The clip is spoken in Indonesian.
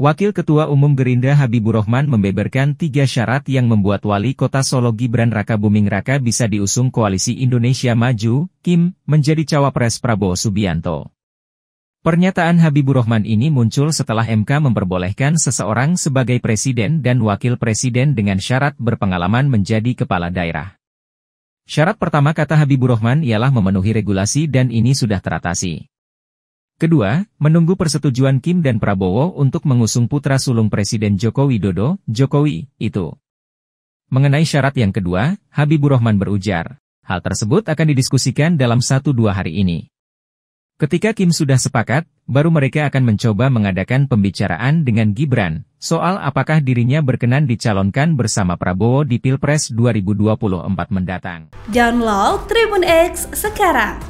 Wakil Ketua Umum Gerindra Habibur Rahman membeberkan tiga syarat yang membuat wali kota Solo Gibran Raka Buming Raka bisa diusung Koalisi Indonesia Maju, Kim, menjadi cawapres Prabowo Subianto. Pernyataan Habibur Rahman ini muncul setelah MK memperbolehkan seseorang sebagai presiden dan wakil presiden dengan syarat berpengalaman menjadi kepala daerah. Syarat pertama kata Habibur Rahman ialah memenuhi regulasi dan ini sudah teratasi. Kedua, menunggu persetujuan Kim dan Prabowo untuk mengusung putra sulung Presiden Joko Widodo, Jokowi, itu. Mengenai syarat yang kedua, Habibur Rahman berujar, hal tersebut akan didiskusikan dalam satu dua hari ini. Ketika Kim sudah sepakat, baru mereka akan mencoba mengadakan pembicaraan dengan Gibran, soal apakah dirinya berkenan dicalonkan bersama Prabowo di Pilpres 2024 mendatang. Download Tribun X sekarang